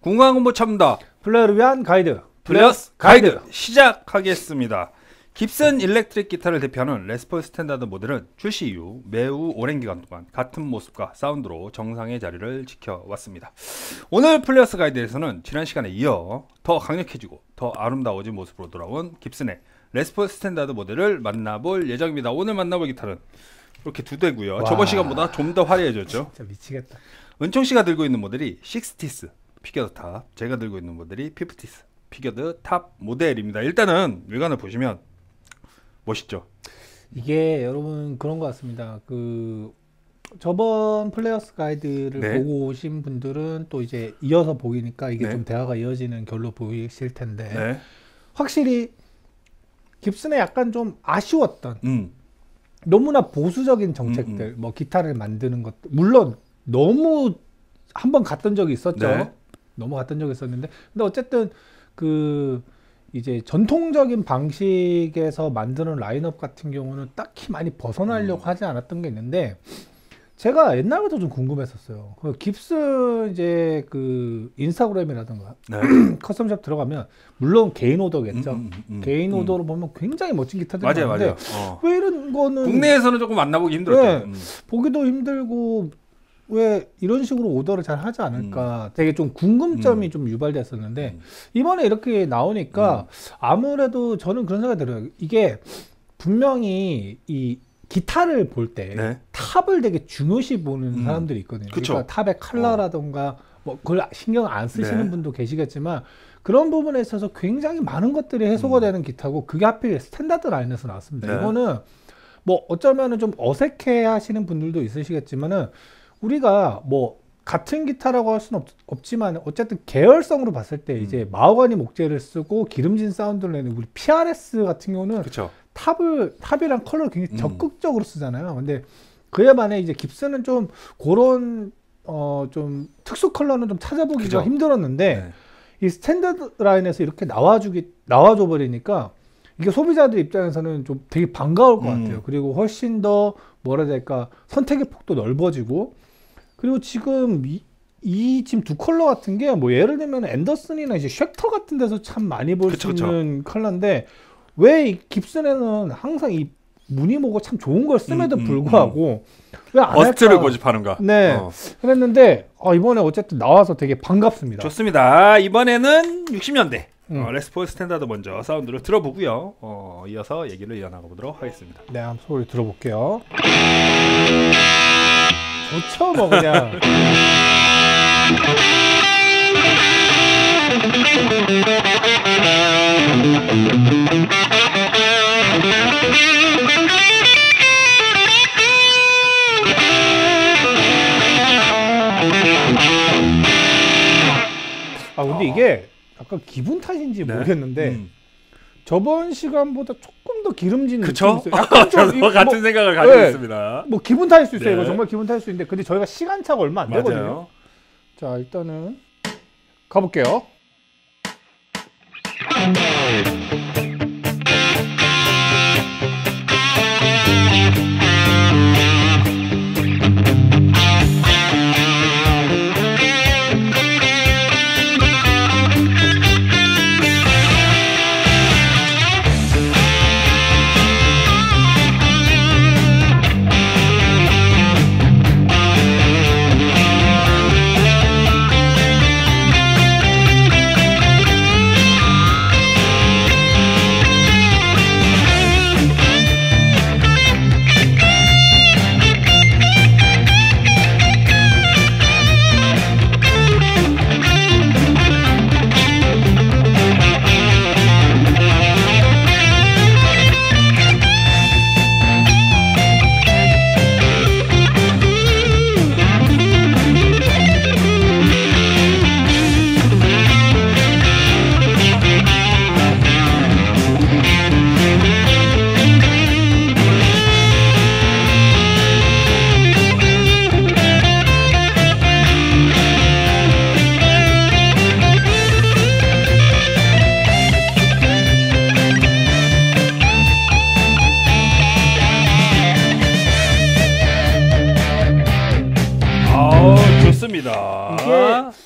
궁금한 공부 첨다 플레이어를 위한 가이드 Players Guide 시작하겠습니다. 깁슨 일렉트릭 기타를 대표하는 레스폴 Standard 모델은 출시 이후 매우 오랜 기간 동안 같은 모습과 사운드로 정상의 자리를 지켜왔습니다. 오늘 Players Guide에서는 지난 시간에 이어 더 강력해지고 더 아름다워진 모습으로 돌아온 깁슨의 레스폴 Standard 모델을 만나볼 예정입니다. 오늘 만나볼 기타는 이렇게 두 대고요. 와. 저번 시간보다 좀 더 화려해졌죠. 진짜 미치겠다. 은총 씨가 들고 있는 모델이 Sixties Figured Top, 제가 들고 있는 모델이 Fifties Figured Top 모델입니다. 일단은 외관을 보시면 멋있죠. 이게 여러분 그런 것 같습니다. 그 저번 Players Guide를 네. 보고 오신 분들은 또 이제 이어서 보이니까 이게 네. 좀 대화가 이어지는 결로 보이실 텐데 네. 확실히 깁슨에 약간 좀 아쉬웠던 음. 너무나 보수적인 정책들, 음, 뭐 기타를 만드는 것, 물론 너무 한번 갔던 적이 있었죠. 네. 너무 갔던 적이 있었는데, 근데 어쨌든 그 이제 전통적인 방식에서 만드는 라인업 같은 경우는 딱히 많이 벗어나려고 음. 하지 않았던 게 있는데, 제가 옛날부터 좀 궁금했었어요. 그 깁슨 이제 그 인스타그램이라든가 네. 커스텀샵 들어가면 물론 개인 오더겠죠. 음, 음, 음, 개인 음. 오더로 보면 굉장히 멋진 기타들이 맞아요, 많은데 맞아요. 어. 왜 이런 거는 국내에서는 조금 만나보기 힘들었죠. 네. 음. 보기도 힘들고 왜 이런 식으로 오더를 잘 하지 않을까 되게 좀 궁금점이 음. 좀 유발됐었는데 음. 이번에 이렇게 나오니까 아무래도 저는 그런 생각이 들어요 이게 분명히 이 기타를 볼때 네. top을 되게 중요시 보는 음. 사람들이 있거든요 그쵸. 그러니까 top의 컬러라던가 뭐 그걸 신경 안 쓰시는 네. 분도 계시겠지만 그런 부분에 있어서 굉장히 많은 것들이 해소가 음. 되는 기타고 그게 하필 Standard 라인에서 나왔습니다 네. 이거는 뭐 어쩌면은 좀 어색해 하시는 분들도 있으시겠지만은 우리가 뭐 같은 기타라고 할 수는 없, 지만 어쨌든 계열성으로 봤을 때 이제 음. 마호가니 목재를 쓰고 기름진 사운드를 내는 우리 PRS 같은 경우는 그렇죠. top을 top이랑 컬러를 굉장히 음. 적극적으로 쓰잖아요. 근데 그에 반해 이제 깁슨은 좀 그런 어 좀 특수 컬러는 좀 찾아보기가 그죠. 힘들었는데 네. 이 Standard 라인에서 이렇게 나와주기 나와줘 버리니까 이게 소비자들 입장에서는 좀 되게 반가울 것 음. 같아요. 그리고 훨씬 더 뭐라 해야 될까 선택의 폭도 넓어지고 그리고 지금 이, 이 지금 두 컬러 같은 게 뭐 예를 들면 앤더슨이나 이제 쉑터 같은 데서 참 많이 볼 수. 있는 컬러인데 왜 이 깁슨에는 항상 이 무늬 모가 참 좋은 걸 씀에도 음, 음, 불구하고 왜안 어스트를 고집하는가. 네. 어. 그랬는데 아, 이번에 어쨌든 나와서 되게 반갑습니다. 좋습니다. 이번에는 60년대 음. 어, 레스폴 Standard 먼저 사운드를 들어보고요. 어, 이어서 얘기를 이어나가 보도록 하겠습니다. 네, 한번 소리 들어볼게요. 좋죠, 뭐 그냥. 아 근데 이게 약간 기분 탓인지 네. 모르겠는데 음. 저번 시간보다 조금 더 기름진 그쵸? 느낌이 있어요. 약간 좀 저도 이- 같은 뭐, 생각을 가지고 네. 있습니다. 뭐 기분 탓일 수 있어요. 네. 이거 정말 기분 탓일 수 있는데 근데 저희가 시간 차가 얼마 안 되거든요. 맞아요. 자 일단은 가볼게요.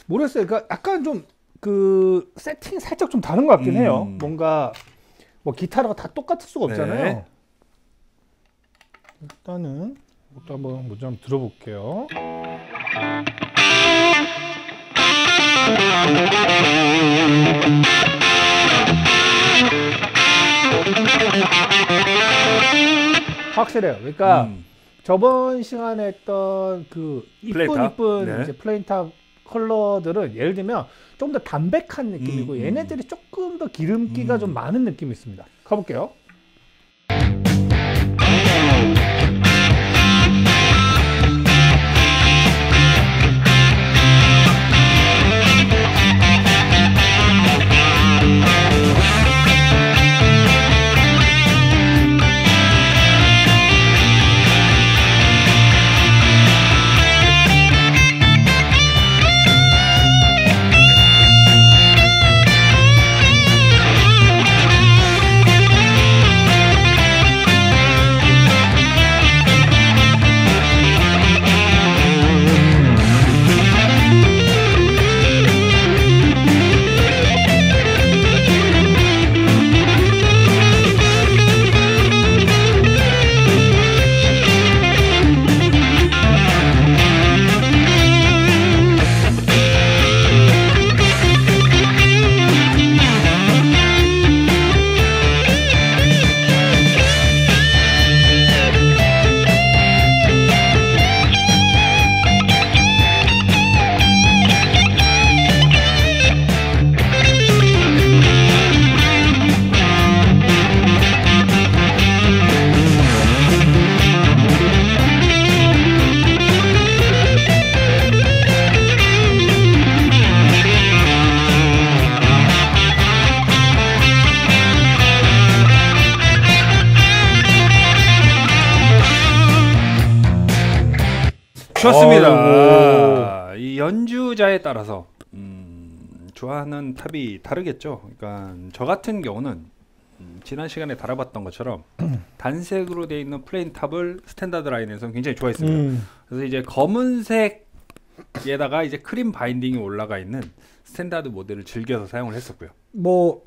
모르겠어요. 그러니까 약간 좀 그 세팅 살짝 좀 다른 것 같긴 음. 해요. 뭔가 뭐 기타랑 다 똑같을 수가 없잖아요. 네. 일단은 이것도 한번 먼저 한번 들어볼게요. 확실해요. 그러니까 음. 저번 시간에 했던 그 이쁜? 이쁜 네. 이제 plain top 컬러들은 예를 들면 좀 더 담백한 느낌이고 음, 음. 얘네들이 조금 더 기름기가 음. 좀 많은 느낌이 있습니다. 가볼게요. 좋습니다. 이 연주자에 따라서 음, 좋아하는 top이 다르겠죠. 그러니까 저 같은 경우는 음, 지난 시간에 다뤄봤던 것처럼 단색으로 되어 있는 plain top을 스탠다드 라인에서 굉장히 좋아했습니다. 음. 그래서 이제 검은색에다가 이제 크림 바인딩이 올라가 있는 스탠다드 모델을 즐겨서 사용을 했었고요. 뭐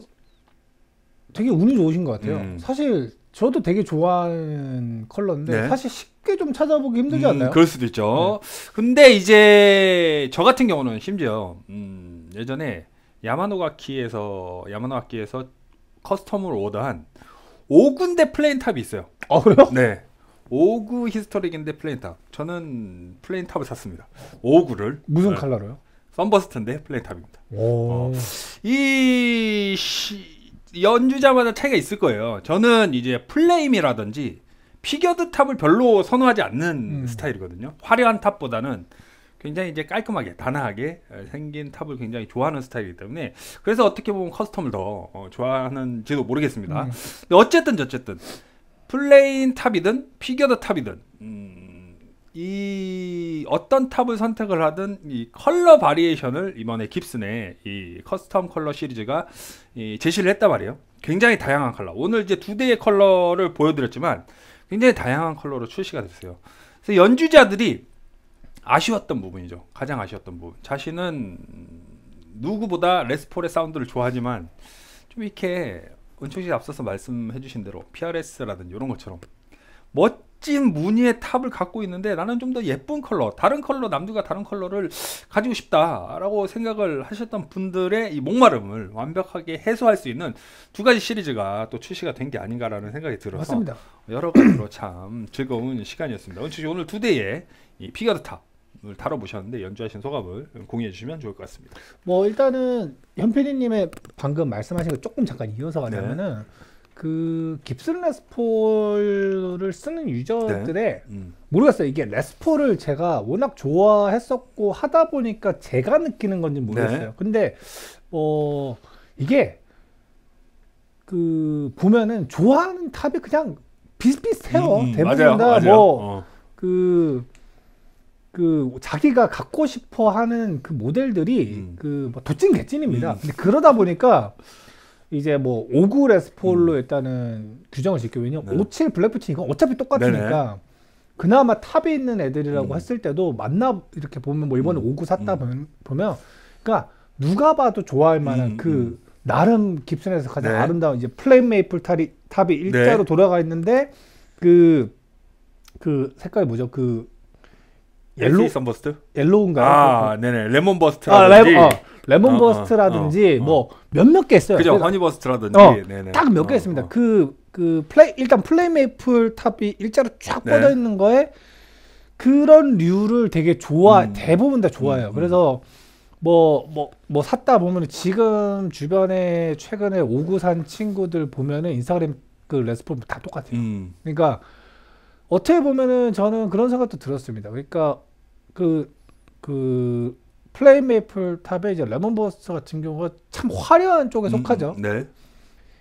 되게 운이 좋으신 것 같아요. 음. 사실 저도 되게 좋아하는 컬러인데 네. 사실 쉽게 좀 찾아보기 힘들지 음, 않나요? 네. 그럴 수도 있죠. 근데 이제 저 같은 경우는 심지어 음, 예전에 야마노가키에서 야마노가키에서 custom으로 오더한 5구인데 plain top이 있어요. 아 그래요? 네. 5구 historic인데 plain top. 저는 plain top을 샀습니다. 5구를. 무슨 네. 컬러로요? sunburst인데 plain top입니다. 오. 이 시- 연주자마다 차이가 있을 거예요. 저는 이제 flame이라든지 figured top을 별로 선호하지 않는 음. 스타일이거든요. 화려한 top보다는 굉장히 이제 깔끔하게 단아하게 생긴 top을 굉장히 좋아하는 스타일이기 때문에 그래서 어떻게 보면 custom을 더 어, 좋아하는지도 모르겠습니다. 음. 근데 어쨌든 어쨌든 plain top이든 figured top이든 음, 이 어떤 top을 선택을 하든 이 컬러 variation을 이번에 깁슨의 이 custom 컬러 시리즈가 이 제시를 했단 말이에요. 굉장히 다양한 컬러. 오늘 이제 두 대의 컬러를 보여드렸지만 굉장히 다양한 컬러로 출시가 됐어요. 그래서 연주자들이 아쉬웠던 부분이죠. 가장 아쉬웠던 부분. 자신은 음, 누구보다 레스폴의 사운드를 좋아하지만 좀 이렇게 은총 씨 앞서서 말씀해주신 대로 PRS라든지 이런 것처럼 멋진 무늬의 top을 갖고 있는데 나는 좀 더 예쁜 컬러, 다른 컬러, 남들과 다른 컬러를 가지고 싶다라고 생각을 하셨던 분들의 이 목마름을 완벽하게 해소할 수 있는 두 가지 시리즈가 또 출시가 된 게 아닌가라는 생각이 들어서 맞습니다. 여러 가지로 참 즐거운 시간이었습니다. 오늘 두 대의 이 figured top을 다뤄보셨는데 연주하신 소감을 공유해 주시면 좋을 것 같습니다. 뭐 일단은 현PD님의 방금 말씀하신 거 조금 잠깐 이어서 네. 가자면은 그 깁슨 레스폴을 쓰는 유저들의 음. 모르겠어요. 이게 레스폴을 제가 워낙 좋아했었고 하다 보니까 제가 느끼는 건지 모르겠어요. 네. 근데 어 이게 그 보면은 좋아하는 탑이 그냥 비슷비슷해요. 음, 음, 대부분 맞아요, 다 맞아요. 뭐 어. 그, 그, 자기가 갖고 싶어 하는 그 모델들이 음. 그, 뭐 도찐 개찐입니다. 음. 근데 그러다 보니까 이제 뭐, 59 레스폴로 음. 일단은 규정을 짓고, 왜냐면 네. 57 블랙푸치 이건 어차피 똑같으니까 그나마 탑에 있는 애들이라고 음. 했을 때도 만나 이렇게 보면 뭐 이번에 음. 59 샀다 음. 보면, 보면 그러니까 누가 봐도 좋아할 만한 음, 그 음. 나름 깁슨에서 가장 네. 아름다운 이제 flame maple top이 top이 일자로 돌아가 있는데 그그 색깔이 뭐죠? 그 yellow yellow sunburst? yellow인가요? 아, 네네. lemon 아, burst라든지. 레, 어, lemon 어, burst라든지 어, 어. 뭐 몇몇 개 있어요. 그죠. honey burst라든지. 어, 네네. 딱몇개 어, 있습니다. 어. 그, 그 flame, 일단 flame maple top이 일자로 쫙 네. 뻗어 있는 거에 그런 류를 되게 좋아, 음. 대부분 다 좋아해요. 음, 음. 그래서 뭐, 뭐, 뭐 샀다 보면 지금 주변에 최근에 오구 산 친구들 보면은 인스타그램 그 레스폴 다 똑같아요. 음. 그러니까 어떻게 보면은 저는 그런 생각도 들었습니다. 그러니까 그, 그 flame maple top의 이제 lemon burst 같은 경우가 참 화려한 쪽에 속하죠. 음, 네.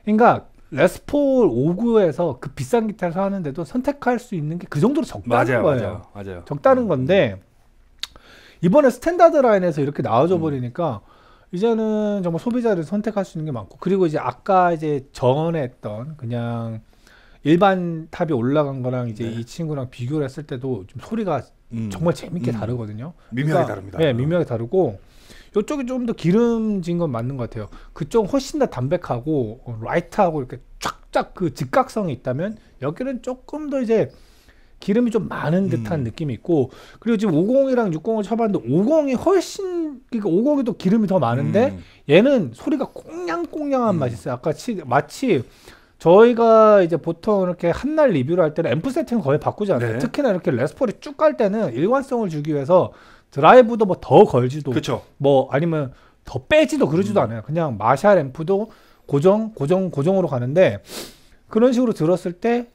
그러니까 레스폴 59에서 그 비싼 기타를 사는데도 선택할 수 있는 게 그 정도로 적다는 맞아요, 거예요. 맞아요. 맞아요. 적다는 건데 이번에 스탠다드 라인에서 이렇게 나와줘 음. 버리니까 이제는 정말 소비자를 선택할 수 있는 게 많고 그리고 이제 아까 이제 전에 했던 그냥 일반 top이 올라간 거랑 이제 네. 이 친구랑 비교를 했을 때도 좀 소리가 음. 정말 재밌게 음. 다르거든요. 미묘하게 그러니까, 다릅니다. 네, 미묘하게 다르고 이쪽이 좀 더 기름진 건 맞는 것 같아요. 그쪽 훨씬 더 담백하고 어, light하고 이렇게 쫙쫙 그 직진성이 있다면 여기는 조금 더 이제 기름이 좀 많은 듯한 음. 느낌이 있고 그리고 지금 50이랑 60을 쳐봤는데 50이 훨씬 그러니까 50이 또 기름이 더 많은데 음. 얘는 소리가 꽁냥꽁냥한 음. 맛이 있어요. 아까 치, 마치 저희가 이제 보통 이렇게 한 날 리뷰를 할 때는 앰프 세팅을 거의 바꾸지 않아요. 네. 특히나 이렇게 레스폴이 쭉 갈 때는 일관성을 주기 위해서 드라이브도 뭐 더 걸지도 그렇죠. 뭐 아니면 더 빼지도 그러지도 음. 않아요. 그냥 마샬 앰프도 고정, 고정, 고정으로 가는데 그런 식으로 들었을 때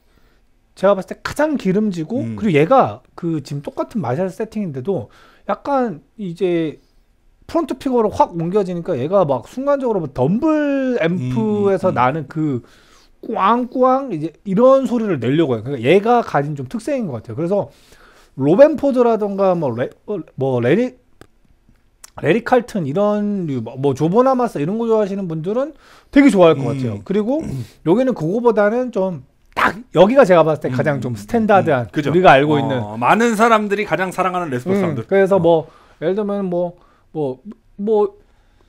제가 봤을 때 가장 기름지고 음. 그리고 얘가 그 지금 똑같은 마샬 세팅인데도 약간 이제 front pickup으로 확 옮겨지니까 얘가 막 순간적으로 뭐 덤블 앰프에서 음, 음. 나는 그 꽝꽝 이제 이런 소리를 내려고 해요. 그러니까 얘가 가진 좀 특색인 것 같아요. 그래서 로벤 포드라던가 뭐, 레, 어, 뭐 래리 래리 칼튼 이런 류, 뭐, 뭐 조 보나마사 이런 거 좋아하시는 분들은 되게 좋아할 것 음. 같아요. 그리고 여기는 그거보다는 좀 딱 여기가 제가 봤을 때 가장 음, 좀 스탠다드한 음. 우리가 알고 어, 있는 많은 사람들이 가장 사랑하는 레스폴 음, 사운드. 그래서 어. 뭐 예를 들면 뭐 뭐 뭐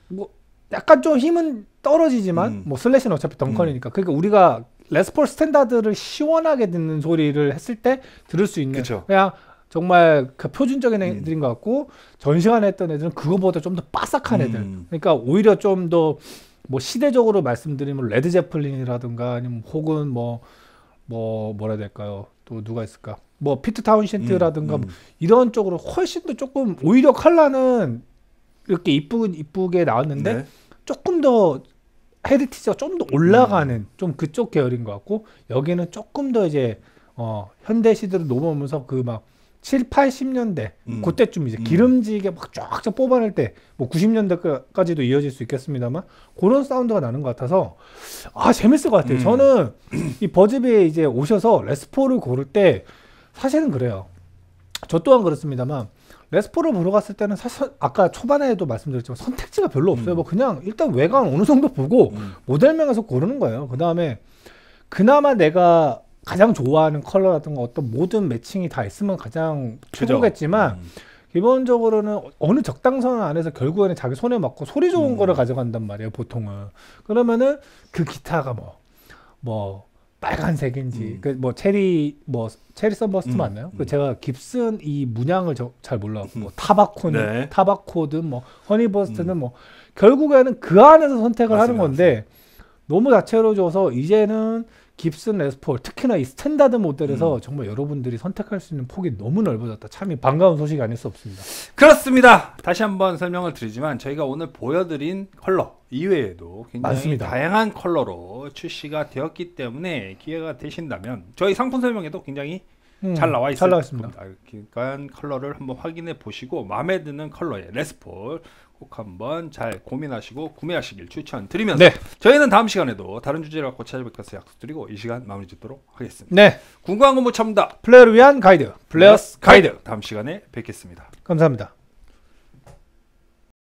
뭐 약간 좀 힘은 떨어지지만 음. 뭐 슬래시는 어차피 덩컨이니까 그러니까 우리가 레스폴 스탠다드를 시원하게 듣는 소리를 했을 때 들을 수 있는 그쵸. 그냥 정말 그 표준적인 음. 애들인 것 같고 전 시간에 했던 애들은 그거보다 좀더 바삭한 애들 음. 그러니까 오히려 좀 더 뭐 시대적으로 말씀드리면 레드 제플린이라든가 아니면 혹은 뭐뭐 뭐라 해야 될까요? 또 누가 있을까? 뭐 피트 타운젠드라든가 음, 뭐 이런 쪽으로 훨씬 더 조금 오히려 컬러는 이렇게 이쁘 이쁘게 나왔는데 네. 조금 더 heritage가 좀 더 올라가는 좀 그쪽 계열인 것 같고 여기는 조금 더 이제 어 현대 시대로 넘어오면서 그 막 7, 80년대 음. 그때쯤 이제 음. 기름지게 막 쫙쫙 뽑아낼 때 뭐 90년대까지도 이어질 수 있겠습니다만 그런 사운드가 나는 것 같아서 아 재밌을 것 같아요. 음. 저는 이 버즈비에 이제 오셔서 레스포를 고를 때 사실은 그래요. 저 또한 그렇습니다만 레스포를 보러 갔을 때는 사실 아까 초반에도 말씀드렸지만 선택지가 별로 없어요. 음. 뭐 그냥 일단 외관 어느 정도 보고 음. 모델명에서 고르는 거예요. 그 다음에 그나마 내가 가장 좋아하는 컬러라든가 어떤 모든 매칭이 다 있으면 가장. 최고겠지만 음. 기본적으로는 어느 적당선 안에서 결국에는 자기 손에 맞고 소리 좋은 음. 거를 가져간단 말이에요 보통은 그러면은 그 기타가 뭐뭐 빨간색인지 음. 그뭐 체리 뭐 cherry sunburst 음. 맞나요? 그 음. 제가 깁슨 이 문양을 저, 잘 몰라 뭐 tobacco는 네. tobacco든 뭐 honeyburst는 뭐 결국에는 그 안에서 선택을 하는 맞습니다, 건데 너무 다채로워져서 이제는 깁슨 레스폴 특히나 이 스탠다드 모델에서 음. 정말 여러분들이 선택할 수 있는 폭이 너무 넓어졌다. 참이 반가운 소식이 아닐 수 없습니다. 그렇습니다. 다시 한번 설명을 드리지만 저희가 오늘 보여드린 컬러 이외에도 굉장히 많습니다. 다양한 컬러로 출시가 되었기 때문에 기회가 되신다면 저희 상품 설명에도 굉장히 음, 잘 나와 있습니다. 그러니까 컬러를 한번 확인해 보시고 마음에 드는 컬러의 레스폴 꼭 한번 잘 고민하시고 구매하시길 추천드리면서 네, 저희는 다음 시간에도 다른 주제를 갖고 찾아뵙겠다 약속드리고 이 시간 마무리 짓도록 하겠습니다. 네, 궁금한 거 못 참다. 플레이어를 위한 가이드, Players Guide. 다음 시간에 뵙겠습니다. 감사합니다.